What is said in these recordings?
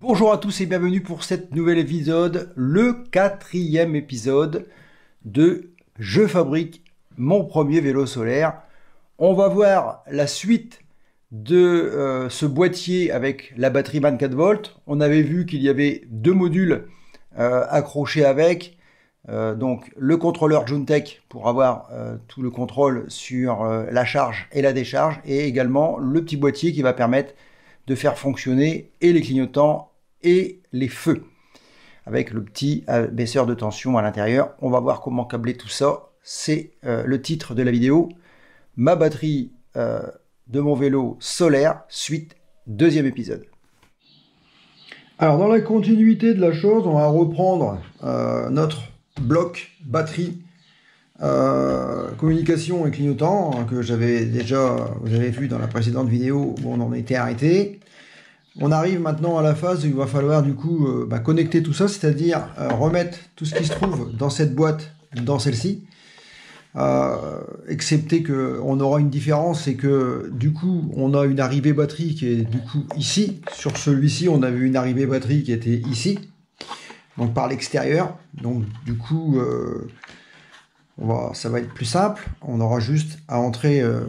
Bonjour à tous et bienvenue pour cet nouvel épisode, le quatrième épisode de Je fabrique mon premier vélo solaire. On va voir la suite de euh, ce boîtier avec la batterie 24 volts. On avait vu qu'il y avait deux modules euh, accrochés avec. Euh, donc le contrôleur Juntech pour avoir tout le contrôle sur la charge et la décharge et également le petit boîtier qui va permettre de faire fonctionner et les clignotants et les feux avec le petit baisseur de tension à l'intérieur. On va voir comment câbler tout ça. C'est le titre de la vidéo. Ma batterie de mon vélo solaire, suite deuxième épisode. Alors dans la continuité de la chose, on va reprendre euh, notre bloc batterie euh, communication et clignotant hein, que j'avais déjà, vous avez vu dans la précédente vidéo où on en était arrêté. On arrive maintenant à la phase où il va falloir du coup euh, bah, connecter tout ça, c'est-à-dire remettre tout ce qui se trouve dans cette boîte dans celle-ci euh, excepté que on aura une différence, c'est que du coup on a une arrivée batterie qui est du coup ici. Sur celui-ci, on avait une arrivée batterie qui était ici, donc par l'extérieur. Donc du coup, euh, ça va être plus simple. On aura juste à entrer euh,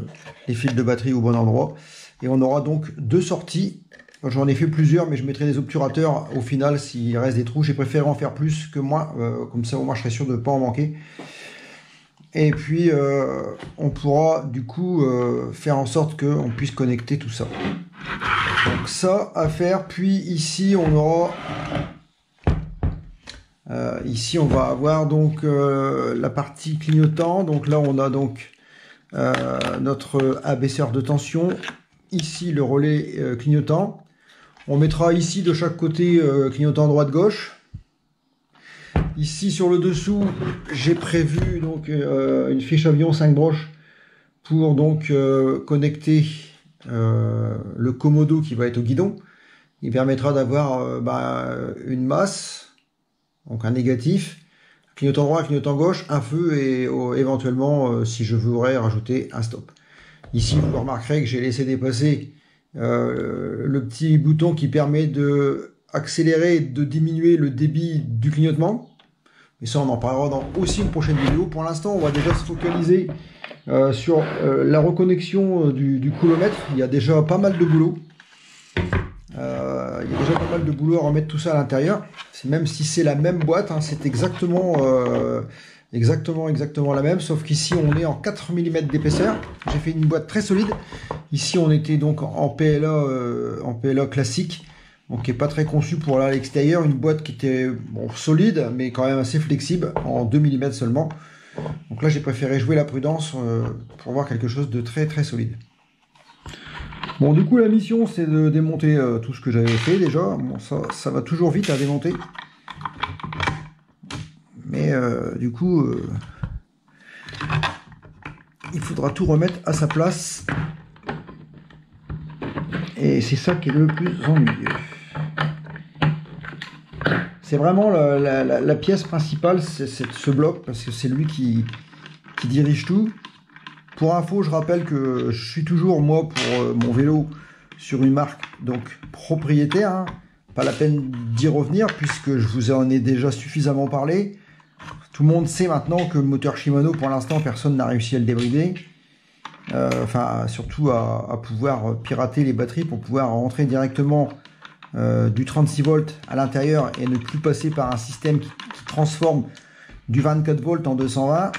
les fils de batterie au bon endroit, et on aura donc deux sorties. J'en ai fait plusieurs, mais je mettrai des obturateurs au final s'il reste des trous. J'ai préféré en faire plus que moins, comme ça au moins je serai sûr de ne pas en manquer. Et puis, euh, on pourra du coup euh, faire en sorte qu'on puisse connecter tout ça. Donc ça à faire. Puis ici, on aura... Euh, ici, on va avoir donc la partie clignotant. Donc là, on a donc notre abaisseur de tension. Ici, le relais clignotant. On mettra ici de chaque côté clignotant droite-gauche. Ici sur le dessous, j'ai prévu donc euh, une fiche avion 5 broches pour donc euh, connecter euh, le Komodo qui va être au guidon. Il permettra d'avoir bah, une masse, donc un négatif, clignotant droit, clignotant gauche, un feu et éventuellement, si je voudrais, rajouter un stop. Ici, vous remarquerez que j'ai laissé dépasser le petit bouton qui permet de accélérer et de diminuer le débit du clignotement. Mais ça, on en parlera dans aussi une prochaine vidéo. Pour l'instant, on va déjà se focaliser euh, sur euh, la reconnexion euh, du, du, coulomètre. Il y a déjà pas mal de boulot. il y a déjà pas mal de boulot à remettre tout ça à l'intérieur. Même si c'est la même boîte, hein, c'est exactement, exactement, exactement la même. Sauf qu'ici, on est en 4 mm d'épaisseur. J'ai fait une boîte très solide. Ici, on était donc en PLA, en PLA classique donc qui n'est pas très conçu pour à l'extérieur, une boîte qui était bon, solide, mais quand même assez flexible, en 2 mm seulement. Donc là, j'ai préféré jouer la prudence euh, pour avoir quelque chose de très très solide. Bon, du coup, la mission, c'est de démonter euh, tout ce que j'avais fait déjà. Bon, ça, ça va toujours vite à démonter. Mais euh, du coup, il faudra tout remettre à sa place. Et c'est ça qui est le plus ennuyeux. C'est vraiment la, pièce principale, c'est ce bloc, parce que c'est lui qui, dirige tout. Pour info, je rappelle que je suis toujours, moi, pour euh, mon vélo, sur une marque donc propriétaire. Hein. Pas la peine d'y revenir, puisque je vous en ai déjà suffisamment parlé. Tout le monde sait maintenant que le moteur Shimano, pour l'instant, personne n'a réussi à le débrider. Euh, enfin, surtout à, pouvoir pirater les batteries pour pouvoir rentrer directement euh, du 36 volts à l'intérieur et ne plus passer par un système qui, transforme du 24 volts en 220,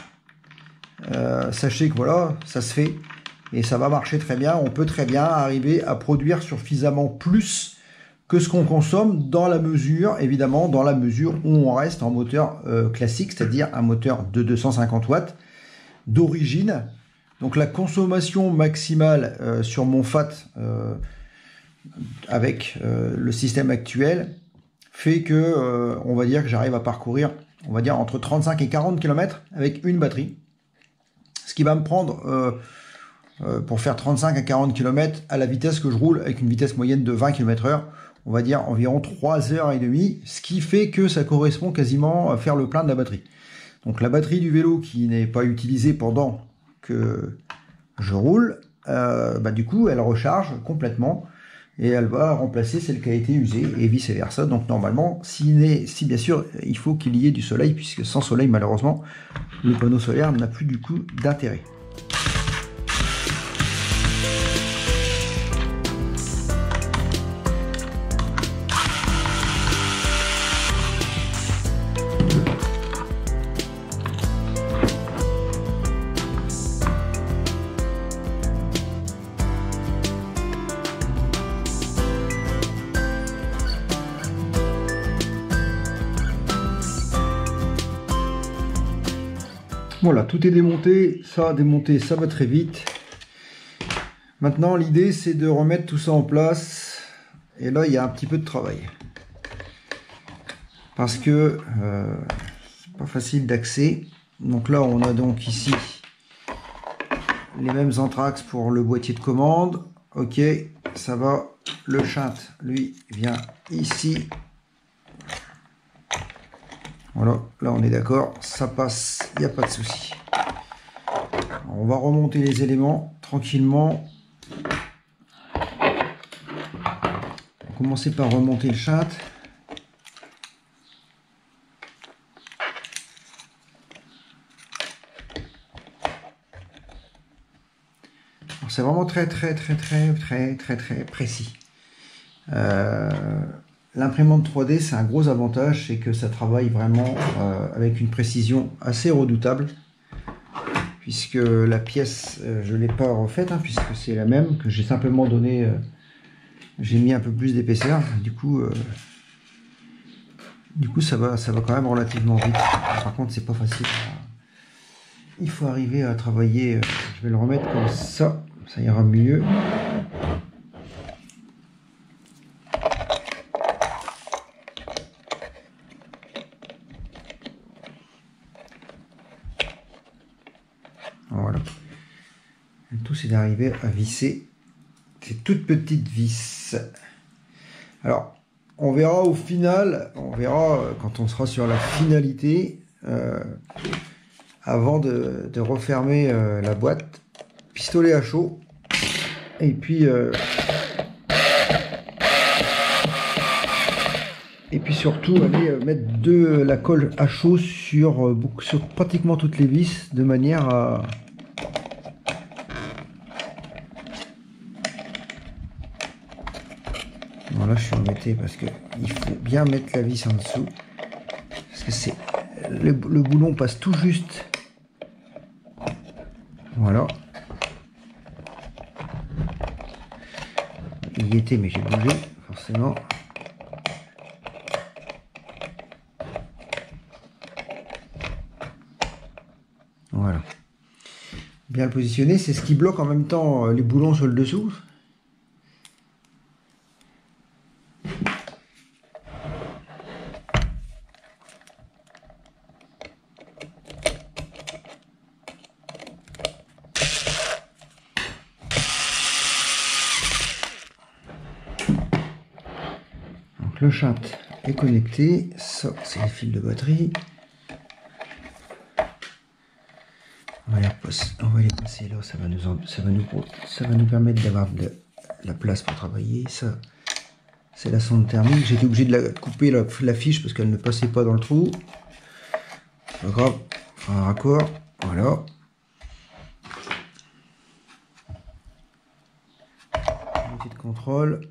euh, sachez que voilà, ça se fait et ça va marcher très bien. On peut très bien arriver à produire suffisamment plus que ce qu'on consomme dans la mesure, évidemment, dans la mesure où on reste en moteur euh, classique, c'est-à-dire un moteur de 250 watts d'origine. Donc la consommation maximale sur mon FAT avec euh, le système actuel fait que euh, on va dire que j'arrive à parcourir on va dire entre 35 et 40 km avec une batterie ce qui va me prendre euh, pour faire 35 à 40 km à la vitesse que je roule avec une vitesse moyenne de 20 km heure on va dire environ 3 heures et demie ce qui fait que ça correspond quasiment à faire le plein de la batterie donc la batterie du vélo qui n'est pas utilisée pendant que je roule bah, du coup elle recharge complètement et elle va remplacer celle qui a été usée et vice versa. Donc normalement, si bien sûr, il faut qu'il y ait du soleil, puisque sans soleil, malheureusement, le panneau solaire n'a plus du coup d'intérêt. Voilà, tout est démonté. Ça, démonté, ça va très vite. Maintenant, l'idée, c'est de remettre tout ça en place. Et là, il y a un petit peu de travail. Parce que euh, c'est pas facile d'accès. Donc là, on a donc ici les mêmes anthrax pour le boîtier de commande. Ok, ça va. Le chant, lui, vient ici. Voilà, là on est d'accord, ça passe, il n'y a pas de souci. On va remonter les éléments tranquillement. On va commencer par remonter le chat. C'est vraiment très très très très très très très précis. Euh, L'imprimante 3D, c'est un gros avantage, c'est que ça travaille vraiment euh, avec une précision assez redoutable, puisque la pièce, euh, je ne l'ai pas refaite, hein, puisque c'est la même, que j'ai simplement donné, euh, j'ai mis un peu plus d'épaisseur, du coup, du coup ça va, ça va quand même relativement vite. Par contre, c'est pas facile. Il faut arriver à travailler, je vais le remettre comme ça, ça ira mieux. À visser ces toutes petites vis. Alors, on verra au final, on verra euh, quand on sera sur la finalité, euh, avant de, refermer euh, la boîte, pistolet à chaud, et puis et puis surtout aller mettre de la colle à chaud sur, sur pratiquement toutes les vis de manière à, là je suis embêté parce que il faut bien mettre la vis en dessous. Parce que c'est le, boulon passe tout juste. Voilà. Il y était mais j'ai bougé forcément. Voilà. Bien positionné, c'est ce qui bloque en même temps les boulons sur le dessous. Chat est connecté. Ça, c'est les fils de batterie. On va, les passer là, ça va nous, ça va nous, ça va nous permettre d'avoir de la place pour travailler. Ça, c'est la sonde thermique. J'étais obligé de la couper la, fiche parce qu'elle ne passait pas dans le trou. Pas grave, on un raccord. Voilà. Contrôle.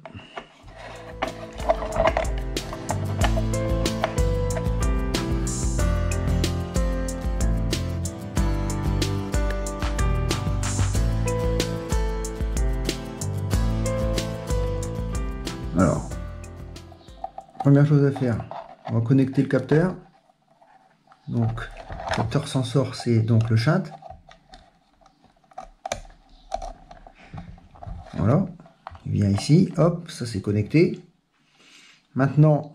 Chose à faire, on va connecter le capteur. Donc, le capteur sensor, c'est donc le chat. Voilà, il vient ici, hop, ça c'est connecté. Maintenant,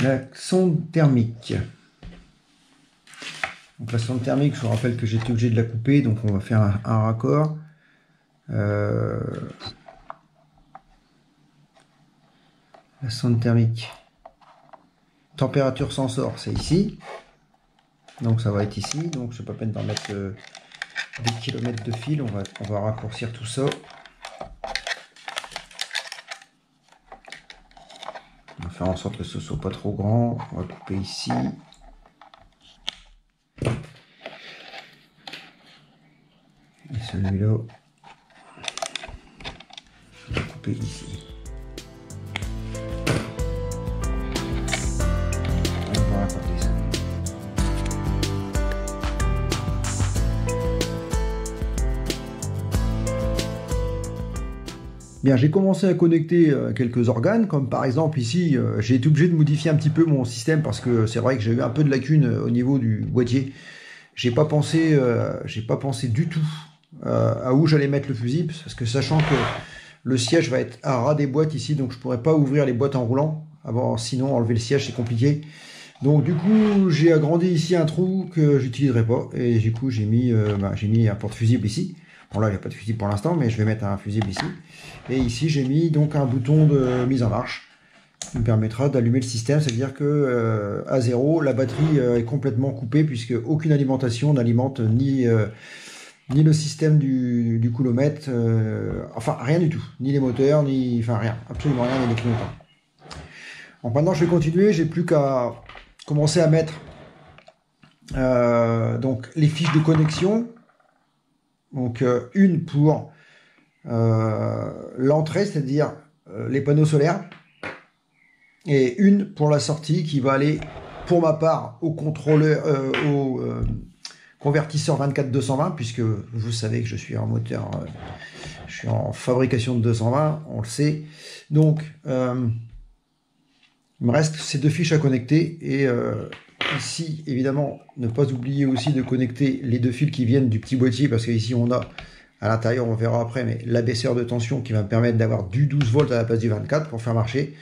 la sonde thermique. Donc la sonde thermique, je vous rappelle que j'étais obligé de la couper, donc on va faire un raccord. Euh, la sonde thermique. Température sensor, c'est ici. Donc ça va être ici. Donc je pas peine d'en mettre euh, des kilomètres de fil. On va, on va raccourcir tout ça. On va faire en sorte que ce soit pas trop grand. On va couper ici. Et celui-là, ici. Bien, j'ai commencé à connecter euh, quelques organes, comme par exemple ici, euh, j'ai été obligé de modifier un petit peu mon système parce que c'est vrai que j'ai eu un peu de lacune euh, au niveau du boîtier. J'ai pas pensé, j'ai pas pensé du tout à où j'allais mettre le fusible, parce que sachant que le siège va être à ras des boîtes ici, donc je pourrais pas ouvrir les boîtes en roulant. Sinon enlever le siège c'est compliqué. Donc du coup, j'ai agrandi ici un trou que j'utiliserai pas, et du coup j'ai mis, euh, bah, un porte-fusible ici. Bon là, il n'y a pas de fusible pour l'instant, mais je vais mettre un fusible ici. Et ici, j'ai mis donc un bouton de mise en marche qui me permettra d'allumer le système. C'est-à-dire que euh, à zéro, la batterie euh, est complètement coupée puisque aucune alimentation n'alimente ni ni le système du, coulomètre, euh, enfin rien du tout, ni les moteurs, ni enfin rien, absolument rien, ni les clignotants. Donc maintenant, je vais continuer. J'ai plus qu'à commencer à mettre euh, donc les fiches de connexion. Donc euh, une pour l'entrée, c'est-à-dire les panneaux solaires, et une pour la sortie qui va aller, pour ma part, au contrôleur, convertisseur 24220, puisque vous savez que je suis en moteur, euh, je suis en fabrication de 220, on le sait. Donc, euh, il me reste ces deux fiches à connecter et euh, ici, évidemment, ne pas oublier aussi de connecter les deux fils qui viennent du petit boîtier parce qu'ici on a à l'intérieur, on verra après, mais l'abaisseur de tension qui va me permettre d'avoir du 12 volts à la place du 24 pour faire marcher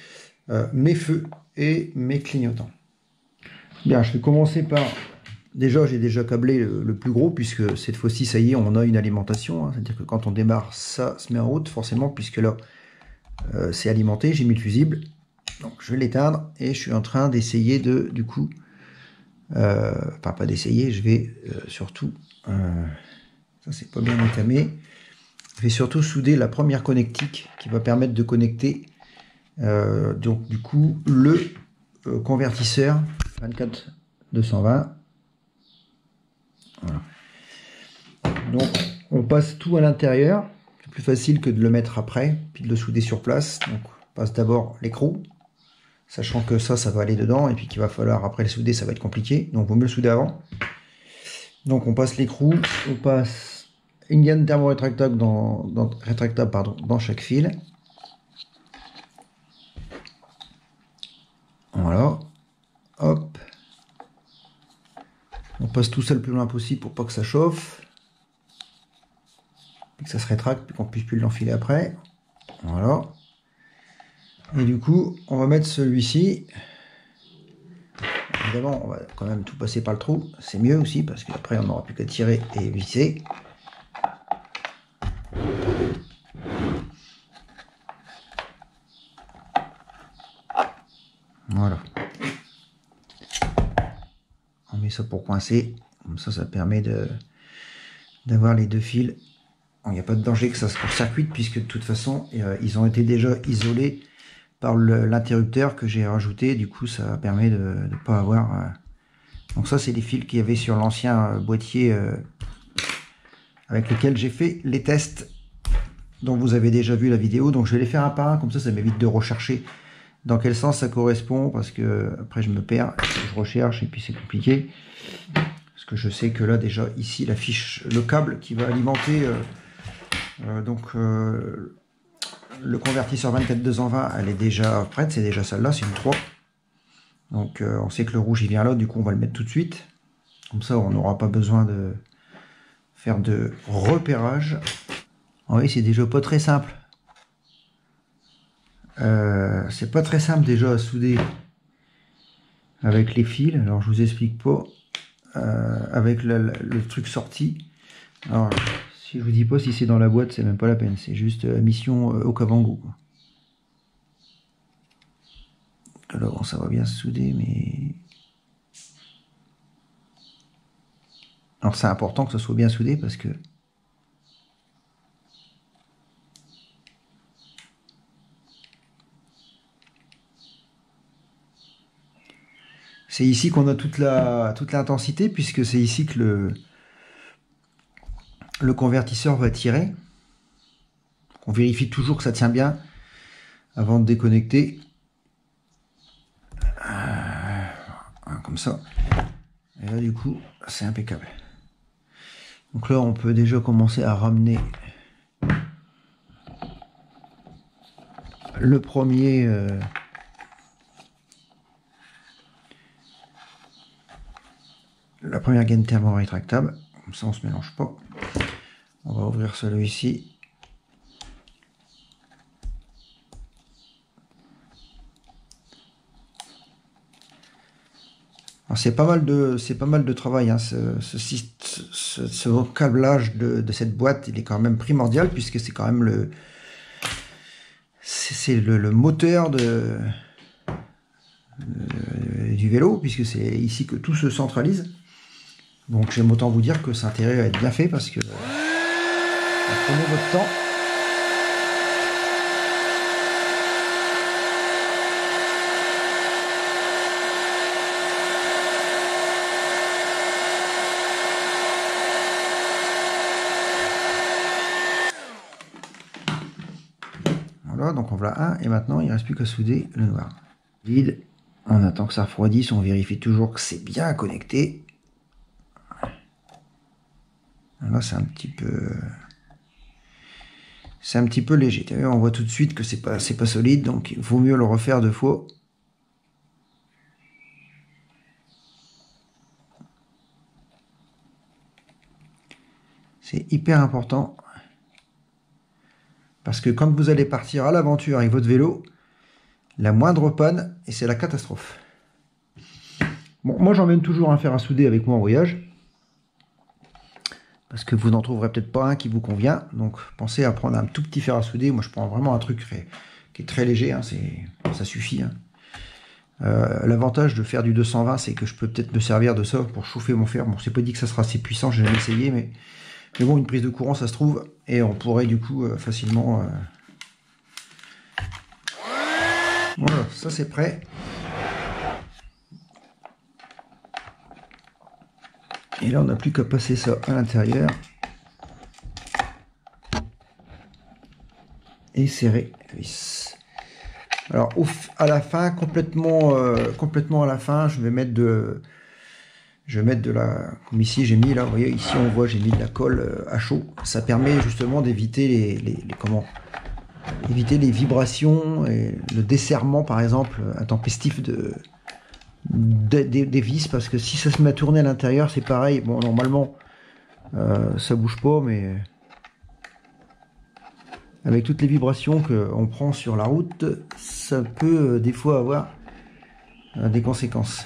mes feux et mes clignotants. Bien, je vais commencer par... Déjà, j'ai déjà câblé le, plus gros puisque cette fois-ci, ça y est, on a une alimentation. hein. C'est-à-dire que quand on démarre, ça se met en route forcément puisque là, euh, c'est alimenté. J'ai mis le fusible. Donc, je vais l'éteindre et je suis en train d'essayer de, du coup, euh, enfin pas d'essayer, je vais euh, surtout, ça c'est pas bien entamé, je vais surtout souder la première connectique qui va permettre de connecter donc du coup le convertisseur 24 220. Donc on passe tout à l'intérieur, c'est plus facile que de le mettre après, puis de le souder sur place. Donc on passe d'abord l'écrou, sachant que ça, ça va aller dedans, et puis qu'il va falloir après le souder, ça va être compliqué, donc vaut mieux le souder avant. Donc on passe l'écrou, on passe une gaine thermo-rétractable rétractable, dans chaque fil. Voilà. Hop. On passe tout ça le plus loin possible pour pas que ça chauffe. Puis que ça se rétracte, puis qu'on puisse plus l'enfiler après. Voilà. Et du coup, on va mettre celui-ci. Évidemment, on va quand même tout passer par le trou. C'est mieux aussi, parce qu'après, on n'aura plus qu'à tirer et visser. Voilà. On met pour coincer. Comme ça, ça permet de d'avoir les deux fils. Il n'y a pas de danger que ça se court-circuite, puisque de toute façon, euh, ils ont été déjà isolés par l'interrupteur que j'ai rajouté. Du coup, ça permet de ne pas avoir... euh, Donc ça, c'est les fils qu'il y avait sur l'ancien euh, boîtier avec lequel j'ai fait les tests dont vous avez déjà vu la vidéo. Donc je vais les faire un par un, comme ça, ça m'évite de rechercher dans quel sens ça correspond, parce que après je me perds, je recherche et puis c'est compliqué. Parce que je sais que là déjà, ici, la fiche, le câble qui va alimenter euh, euh, donc euh, le convertisseur 24220, elle est déjà prête, c'est déjà celle-là, c'est une 3. Donc on sait que le rouge il vient là, du coup on va le mettre tout de suite. Comme ça on n'aura pas besoin de faire de repérage. Ah oui, c'est déjà pas très simple. Euh, c'est pas très simple déjà à souder avec les fils. Alors je vous explique pas euh, avec le, truc sorti. Alors si je vous dis pas si c'est dans la boîte, c'est même pas la peine. C'est juste euh, mission au Kavango. Alors ça va bien se souder, mais Alors c'est important que ce soit bien soudé parce que c'est ici qu'on a toute la toute l'intensité puisque c'est ici que le le convertisseur va tirer. On vérifie toujours que ça tient bien avant de déconnecter. Euh, comme ça. Et là du coup c'est impeccable. Donc là on peut déjà commencer à ramener le premier euh, la première gaine thermo rétractable. Comme ça, on se mélange pas. On va ouvrir celui-ci. C'est pas mal de c'est pas mal de travail. Hein, ce, ce, câblage de, cette boîte, il est quand même primordial puisque c'est quand même le c'est le, moteur de, du vélo puisque c'est ici que tout se centralise. Donc j'aime autant vous dire que c'est intérêt à être bien fait parce que prenez votre temps. Voilà, donc on voilà un, et maintenant il ne reste plus qu'à souder le noir. Vide, on attend que ça refroidisse, on vérifie toujours que c'est bien connecté. Là, c'est un petit peu... C'est un petit peu léger. on voit tout de suite que c'est pas, pas solide, donc il vaut mieux le refaire deux fois. C'est hyper important. Parce que quand vous allez partir à l'aventure avec votre vélo, la moindre panne, et c'est la catastrophe. Bon, moi j'emmène toujours un fer à souder avec moi en voyage parce que vous n'en trouverez peut-être pas un qui vous convient. Donc pensez à prendre un tout petit fer à souder. Moi je prends vraiment un truc qui est très léger, hein, ça suffit. Hein. Euh, l'avantage de faire du 220, c'est que je peux peut-être me servir de ça pour chauffer mon fer. Bon, c'est pas dit que ça sera assez puissant, j'ai jamais essayé, mais, bon, une prise de courant, ça se trouve, et on pourrait du coup euh, facilement... Euh, voilà, ça c'est prêt. Et là, on n'a plus qu'à passer ça à l'intérieur. Et serrer la vis. Alors, à la fin, complètement, euh, complètement à la fin, je vais mettre de, je vais mettre de la, comme ici j'ai mis là, vous voyez ici on voit j'ai mis de la colle euh, à chaud. Ça permet justement d'éviter les, les, comment, éviter les vibrations et le desserrement par exemple intempestif de, des, vis parce que si ça se met à tourner à l'intérieur c'est pareil bon normalement euh, ça bouge pas mais avec toutes les vibrations qu'on prend sur la route ça peut euh, des fois avoir euh, des conséquences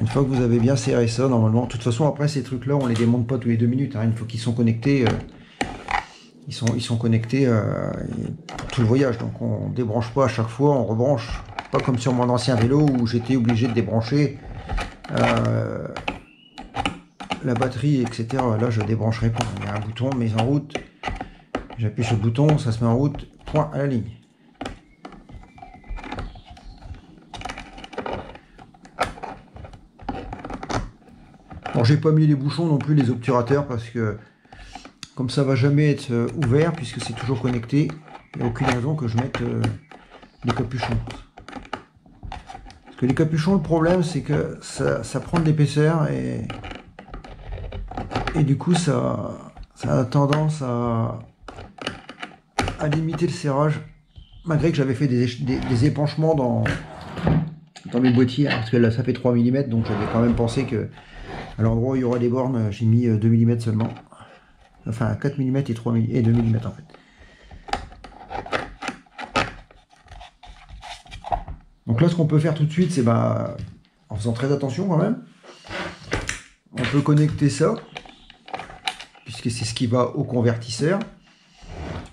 une fois que vous avez bien serré ça normalement de toute façon après ces trucs là on les démonte pas tous les deux minutes hein. il faut qu'ils sont connectés ils sont, ils sont connectés euh, tout le voyage. Donc on débranche pas à chaque fois, on rebranche. Pas comme sur mon ancien vélo où j'étais obligé de débrancher euh, la batterie, etc. Là je débrancherai pas. Il y a un bouton, mise en route. J'appuie sur le bouton, ça se met en route, point à la ligne. Bon, j'ai pas mis les bouchons non plus, les obturateurs, parce que comme ça va jamais être euh, ouvert puisque c'est toujours connecté, il n'y a aucune raison que je mette euh, capuchons. Parce que les capuchons, le problème c'est que ça, prend de l'épaisseur et, et du coup ça, ça a tendance à, à limiter le serrage malgré que j'avais fait des, épanchements dans, dans mes boîtiers, hein, parce que là ça fait 3 mm, donc j'avais quand même pensé que à l'endroit où il y aura des bornes, j'ai mis 2 euh, mm seulement. Enfin 4 mm et 3 mm et 2 mm en fait. Donc là ce qu'on peut faire tout de suite c'est bah en faisant très attention quand même. On peut connecter ça puisque c'est ce qui va au convertisseur.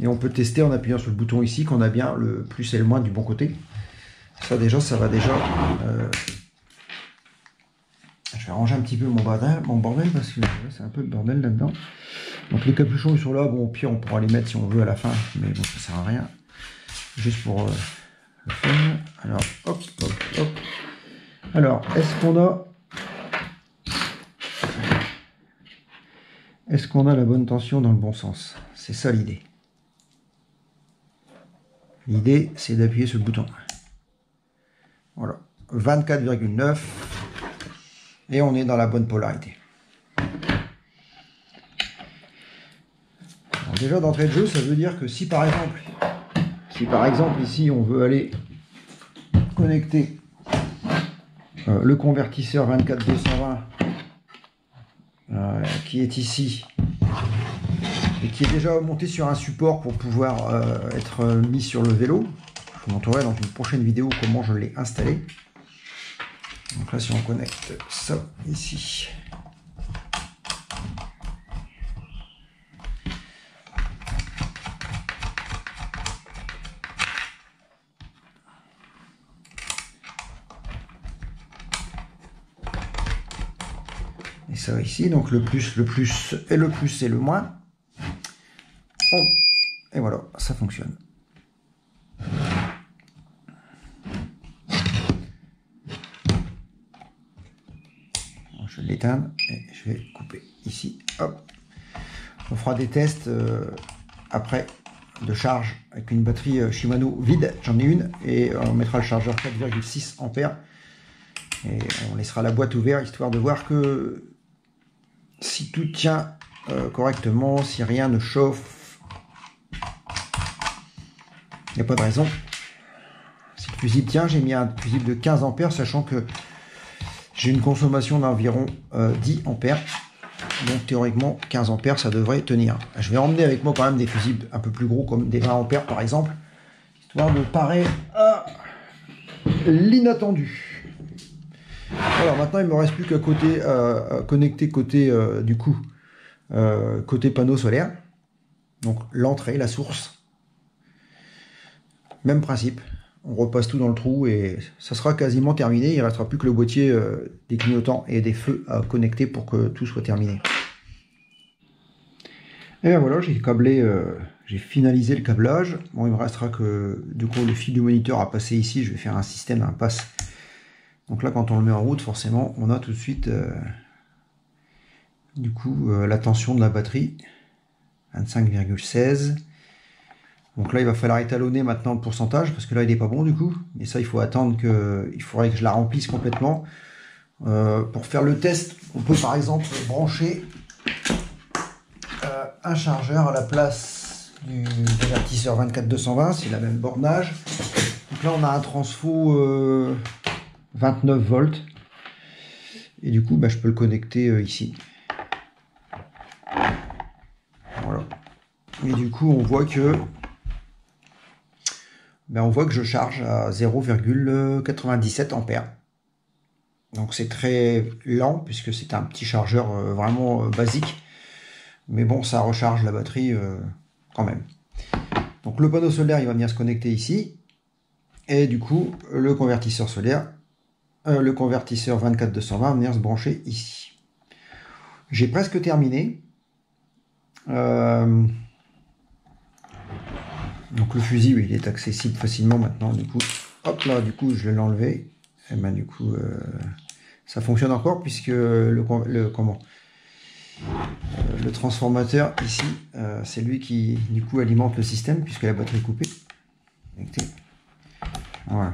Et on peut tester en appuyant sur le bouton ici qu'on a bien le plus et le moins du bon côté. Ça déjà, ça va déjà euh, vais ranger un petit peu mon bordel, mon bordel parce que c'est un peu le bordel là-dedans. Donc les capuchons ils sont au pire on pourra les mettre si on veut à la fin, mais bon ça sert à rien. Juste pour euh, le fun. Alors hop, hop, hop. Alors, est-ce qu'on a Est-ce qu'on a la bonne tension dans le bon sens? C'est ça l'idée. L'idée, c'est d'appuyer le bouton. Voilà. 24,9. Et on est dans la bonne polarité. Déjà d'entrée de jeu, ça veut dire que si par exemple, si par exemple ici on veut aller connecter euh, le convertisseur 24220 euh, qui est ici et qui est déjà monté sur un support pour pouvoir euh, être mis sur le vélo. Je vous montrerai dans une prochaine vidéo comment je l'ai installé. Donc là si on connecte ça ici. Ici, donc le plus, le plus et le plus et le moins. Et voilà, ça fonctionne. Je vais l'éteindre et je vais couper ici. Hop. On fera des tests euh, après de charge avec une batterie euh, Shimano vide, j'en ai une, et on mettra le chargeur 4,6 ampères et on laissera la boîte ouverte histoire de voir que si tout tient euh, correctement, si rien ne chauffe, il n'y a pas de raison. Si le fusible tient, j'ai mis un fusible de 15 ampères, sachant que j'ai une consommation d'environ 10 euh, ampères. Donc théoriquement, 15 ampères, ça devrait tenir. Je vais emmener avec moi quand même des fusibles un peu plus gros, comme des 20 ampères par exemple, histoire de parer à l'inattendu. Alors maintenant, il me reste plus qu'à côté euh, connecter côté euh, du coup euh, côté panneau solaire. Donc l'entrée, la source. Même principe. On repasse tout dans le trou et ça sera quasiment terminé. Il ne restera plus que le boîtier des clignotants et des feux à connecter pour que tout soit terminé. Et bien voilà, j'ai câblé, j'ai finalisé le câblage. Bon, il me restera que du coup le fil du moniteur à passer ici. Je vais faire un système, un passe donc là, quand on le met en route, forcément, on a tout de suite euh, du coup euh, la tension de la batterie 25,16. Donc là, il va falloir étalonner maintenant le pourcentage parce que là, il n'est pas bon du coup. Et ça, il faut attendre que, il faudrait que je la remplisse complètement. Euh, pour faire le test, on peut par exemple brancher un chargeur à la place du convertisseur 24220, c'est la même bornage. Donc là, on a un transfo 29 volts. Et du coup, bah, je peux le connecter euh, ici. Voilà. Et du coup, on voit que ben, on voit que je charge à 0,97 ampères. Donc c'est très lent puisque c'est un petit chargeur euh, vraiment euh, basique. Mais bon, ça recharge la batterie quand même. Donc le panneau solaire, il va venir se connecter ici. Et du coup, le convertisseur solaire, euh, le convertisseur 24220 va venir se brancher ici. J'ai presque terminé. Euh, donc le fusible il est accessible facilement maintenant du coup. Hop là du coup je l'ai enlevé. Et eh ben du coup euh, ça fonctionne encore puisque le, comment le transformateur ici c'est lui qui du coup alimente le système puisque la batterie est coupée. Voilà.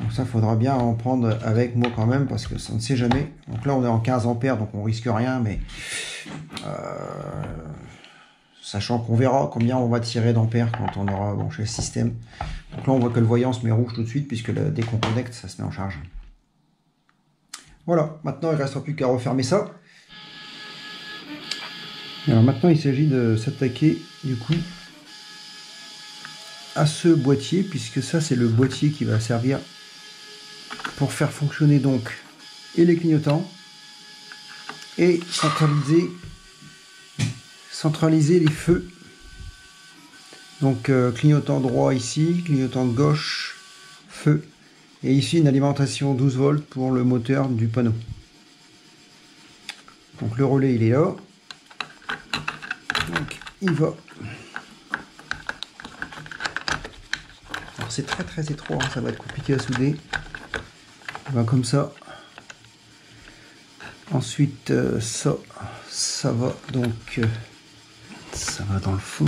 Donc ça, faudra bien en prendre avec moi quand même, parce que ça ne sait jamais. Donc là, on est en 15 ampères, donc on risque rien, mais euh, sachant qu'on verra combien on va tirer d'ampères quand on aura branché le système. Donc là, on voit que le voyant se met rouge tout de suite, puisque dès qu'on connecte, ça se met en charge. Voilà, maintenant, il ne restera plus qu'à refermer ça. Alors maintenant, il s'agit de s'attaquer, du coup, à ce boîtier, puisque ça, c'est le boîtier qui va servir pour faire fonctionner donc et les clignotants et centraliser centraliser les feux donc euh, clignotant droit ici clignotant gauche feu Et ici une alimentation 12 volts pour le moteur du panneau. Donc le relais il est là. Donc il va. C'est très très étroit, hein, ça va être compliqué à souder. Va comme ça. Ensuite euh, ça, ça va donc euh, ça va dans le fond.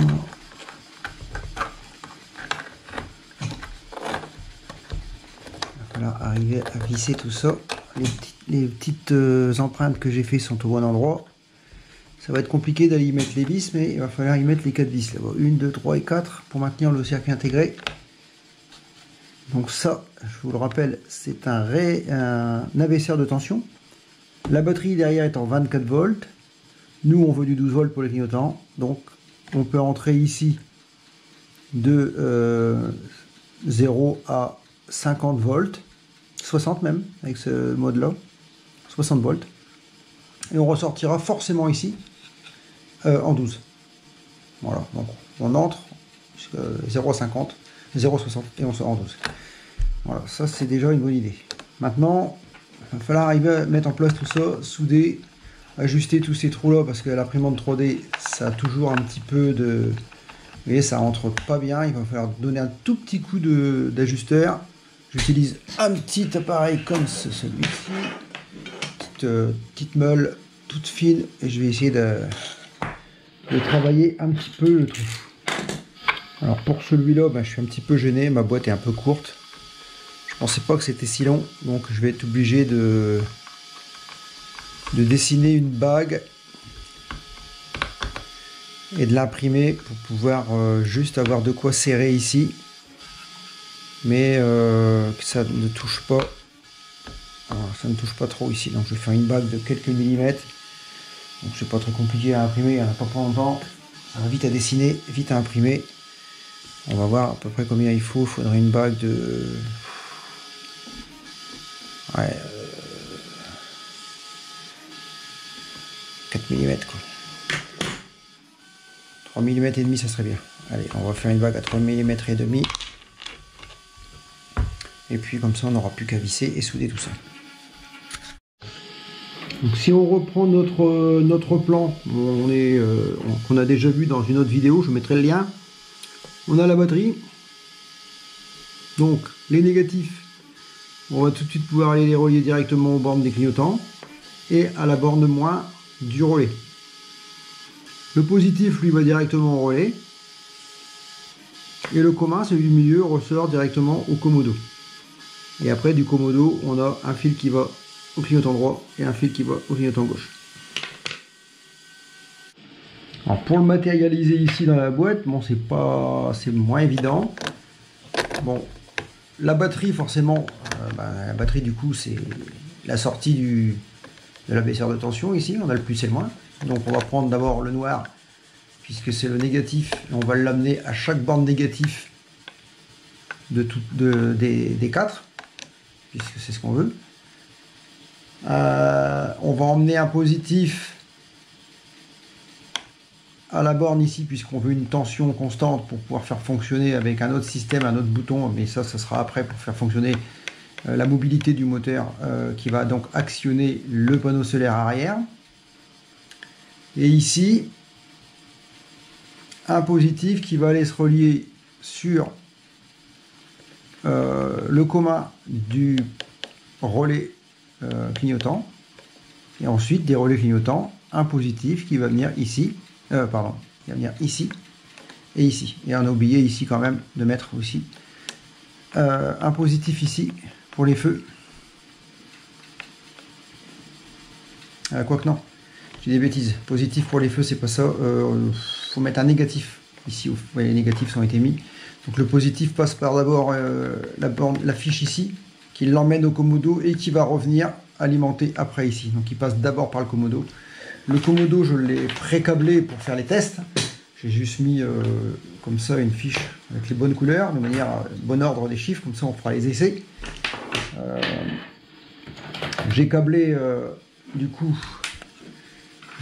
Voilà, arriver à visser tout ça. Les, petites euh, empreintes que j'ai fait sont au bon endroit. Ça va être compliqué d'aller y mettre les vis, mais il va falloir y mettre les quatre vis là-bas. 1, 2, 3 et 4 pour maintenir le circuit intégré. Donc ça, je vous le rappelle, c'est un, un de tension. La batterie derrière est en 24 volts. Nous, on veut du 12 volts pour les clignotants. Donc, on peut entrer ici de 0 euh, à 50 volts, 60 même, avec ce mode-là, 60 volts. Et on ressortira forcément ici euh, en 12. Voilà, donc on entre 0,50, 0,60 et on sort en 12. Voilà, ça c'est déjà une bonne idée. Maintenant, il va falloir arriver à mettre en place tout ça, souder, ajuster tous ces trous là parce que l'imprimante 3D ça a toujours un petit peu de vous voyez ça rentre pas bien il va falloir donner un tout petit coup d'ajusteur j'utilise un petit appareil comme celui-ci petite, euh, petite meule toute fine et je vais essayer de, de travailler un petit peu le trou alors pour celui-là ben, je suis un petit peu gêné ma boîte est un peu courte. Je pensais pas que c'était si long donc je vais être obligé de de dessiner une bague et de l'imprimer pour pouvoir euh, juste avoir de quoi serrer ici. Mais euh, que ça ne touche pas. Ça ne touche pas trop ici. Donc je vais faire une bague de quelques millimètres. Donc c'est pas très compliqué à imprimer il n'y en a pas pour longtemps ça vite à dessiner vite à imprimer on va voir à peu près combien il faut il faudrait une bague de ouais 4 mm quoi. 3 mm et demi ça serait bien. Allez, on va faire une vague à 3 mm et demi. Et puis comme ça on n'aura plus qu'à visser et souder tout ça. Donc si on reprend notre, notre plan, on est, euh, qu'on a déjà vu dans une autre vidéo, je mettrai le lien. On a la batterie. Donc les négatifs, on va tout de suite pouvoir aller les relier directement aux bornes des clignotants. Et à la borne moins, du relais. Le positif, lui, va directement au relais. Et le commun, celui du milieu, ressort directement au commodo. Et après, du commodo, on a un fil qui va au clignotant droit et un fil qui va au clignotant gauche. Alors pour le matérialiser ici dans la boîte, bon c'est pas c'est moins évident. Bon, la batterie forcément, euh, bah, la batterie du coup c'est la sortie du, de la baisseur de tension ici, on a le plus et le moins. Donc on va prendre d'abord le noir, puisque c'est le négatif, on va l'amener à chaque bande tout, de des, quatre, puisque c'est ce qu'on veut. Euh, on va emmener un positif à la borne ici, puisqu'on veut une tension constante pour pouvoir faire fonctionner avec un autre système, un autre bouton, mais ça, ça sera après pour faire fonctionner euh, la mobilité du moteur euh, qui va donc actionner le panneau solaire arrière. Et ici, un positif qui va aller se relier sur euh, le commun du relais clignotant. Et ensuite, des relais clignotants, un positif qui va venir ici, pardon, qui va venir ici et ici. Et on a oublié ici quand même de mettre aussi un positif ici pour les feux. Euh, Quoique non, j'ai des bêtises. Positif pour les feux, c'est pas ça. Il euh, faut mettre un négatif. Ici, voyez, les négatifs ont été mis. Donc le positif passe par d'abord euh, la, la fiche ici, qui l'emmène au Komodo et qui va revenir alimenter après ici. Donc il passe d'abord par le Komodo. Le Komodo, je l'ai pré-câblé pour faire les tests. J'ai juste mis comme ça une fiche avec les bonnes couleurs, de manière bon ordre des chiffres, comme ça on fera les essais. Euh, j'ai câblé euh, du coup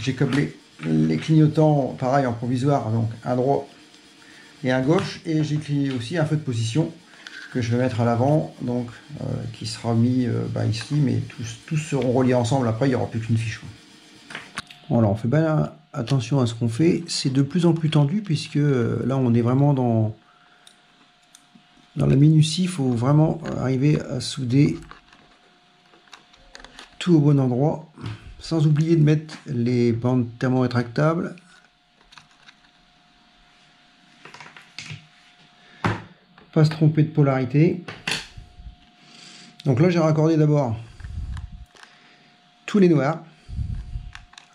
j'ai câblé les clignotants pareil en provisoire donc un droit et un gauche et j'ai aussi un feu de position que je vais mettre à l'avant, donc qui sera mis bah, ici, mais tous, tous seront reliés ensemble. Après, il n'y aura plus qu'une fiche. Voilà, on fait bien attention à ce qu'on fait. C'est de plus en plus tendu puisque là, on est vraiment dans dans la minutie, il faut vraiment arriver à souder tout au bon endroit, sans oublier de mettre les bandes thermo-rétractables. Pas se tromper de polarité. Donc là, j'ai raccordé d'abord tous les noirs.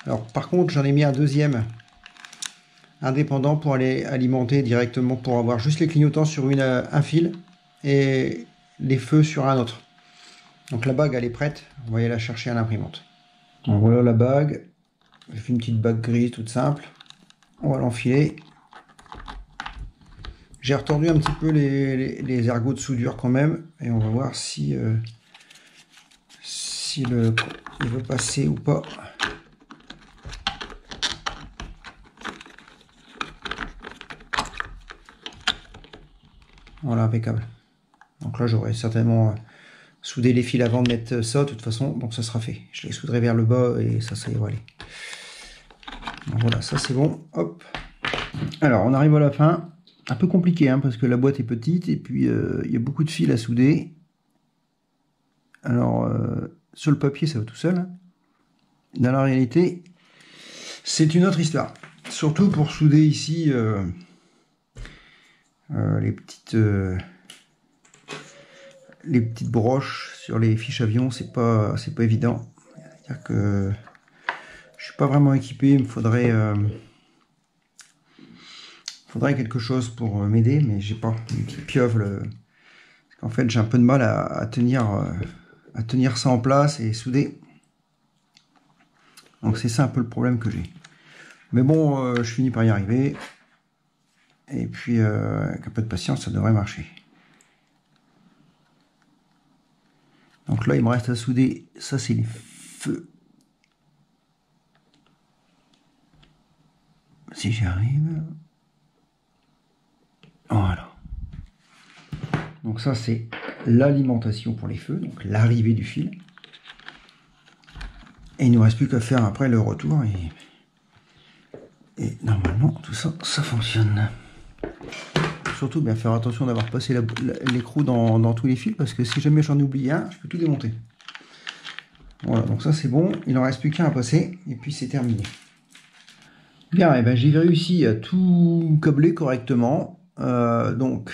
Alors par contre, j'en ai mis un deuxième indépendant pour aller alimenter directement pour avoir juste les clignotants sur une, un fil et les feux sur un autre. Donc la bague elle est prête, on va aller la chercher à l'imprimante. voilà la bague, j'ai fait une petite bague grise toute simple, on va l'enfiler. J'ai retordu un petit peu les, ergots de soudure quand même et on va voir si, euh, si le, il veut passer ou pas. Voilà, impeccable. Donc là, j'aurais certainement euh, soudé les fils avant de mettre ça, de toute façon, donc ça sera fait. Je les soudrai vers le bas et ça, ça va aller. voilà, ça c'est bon. Hop. Alors, on arrive à la fin. Un peu compliqué, hein, parce que la boîte est petite et puis euh, il y a beaucoup de fils à souder. Alors, euh, sur le papier, ça va tout seul. Hein. Dans la réalité, c'est une autre histoire. Surtout pour souder ici euh, les petites euh, les petites broches sur les fiches avions c'est pas c'est pas évident. Dire que je suis pas vraiment équipé il me faudrait euh, faudrait quelque chose pour m'aider mais j'ai pas une petite pieuvre parce qu'en fait j'ai un peu de mal à, tenir à tenir ça en place et souder. Donc c'est ça un peu le problème que j'ai. Mais bon je finis par y arriver et puis, euh, avec un peu de patience, ça devrait marcher. Donc là, il me reste à souder. Ça, c'est les feux. Si j'y arrive. Voilà. Donc ça, c'est l'alimentation pour les feux, donc l'arrivée du fil. Et il ne nous reste plus qu'à faire après le retour. Et, et normalement, tout ça, ça fonctionne. Surtout bien faire attention d'avoir passé l'écrou dans, tous les fils parce que si jamais j'en oublie un, je peux tout démonter. Voilà, donc ça c'est bon. Il n'en reste plus qu'un à passer et puis c'est terminé. Bien, et eh ben, j'ai réussi à tout câbler correctement. Euh, donc,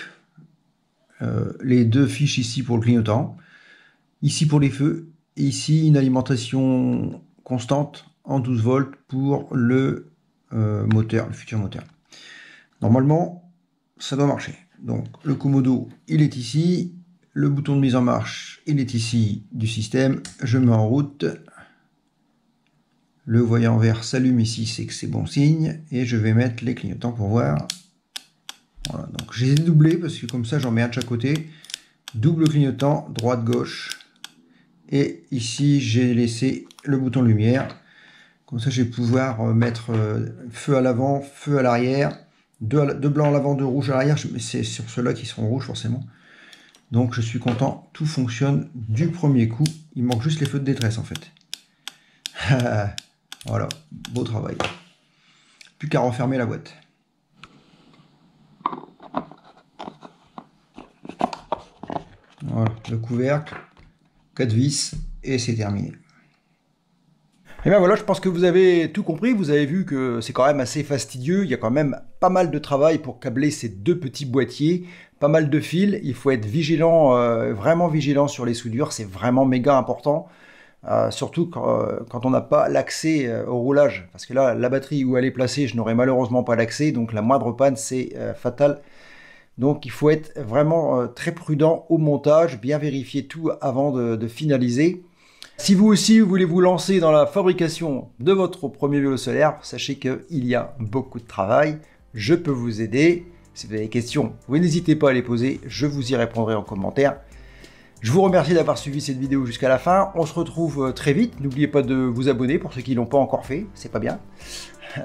euh, les deux fiches ici pour le clignotant, ici pour les feux, et ici une alimentation constante en 12 volts pour le euh, moteur, le futur moteur. Normalement, ça doit marcher. Donc le Komodo, il est ici. Le bouton de mise en marche, il est ici du système. Je mets en route. Le voyant vert s'allume ici, c'est que c'est bon signe. Et je vais mettre les clignotants pour voir. Voilà, donc j'ai doublé parce que comme ça j'en mets un de chaque côté. Double clignotant, droite-gauche. Et ici j'ai laissé le bouton lumière. Comme ça je vais pouvoir euh, mettre euh, feu à l'avant, feu à l'arrière deux, blancs à l'avant, deux rouges à l'arrière, mais c'est sur ceux-là qui seront rouges forcément. Donc je suis content, tout fonctionne du premier coup. Il manque juste les feux de détresse en fait. voilà, beau travail. Plus qu'à refermer la boîte. Voilà, le couvercle, 4 vis, et c'est terminé. Et bien voilà, je pense que vous avez tout compris, vous avez vu que c'est quand même assez fastidieux, il y a quand même pas mal de travail pour câbler ces deux petits boîtiers, pas mal de fils, il faut être vigilant, euh, vraiment vigilant sur les soudures, c'est vraiment méga important. Euh, surtout euh, quand, on n'a pas l'accès au roulage, parce que là, la batterie où elle est placée, je n'aurai malheureusement pas l'accès, donc la moindre panne, c'est fatal. Donc il faut être vraiment très prudent au montage, bien vérifier tout avant de finaliser. Si vous aussi voulez vous lancer dans la fabrication de votre premier vélo solaire, sachez qu'il y a beaucoup de travail. Je peux vous aider. Si vous avez des questions, vous n'hésitez pas à les poser. Je vous y répondrai en commentaire. Je vous remercie d'avoir suivi cette vidéo jusqu'à la fin. On se retrouve euh, très vite. N'oubliez pas de vous abonner pour ceux qui ne l'ont pas encore fait. C'est pas bien.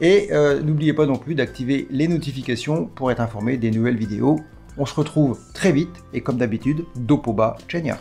Et euh, n'oubliez pas non plus d'activer les notifications pour être informé des nouvelles vidéos. On se retrouve très vite et comme d'habitude, Dopoba Chenia.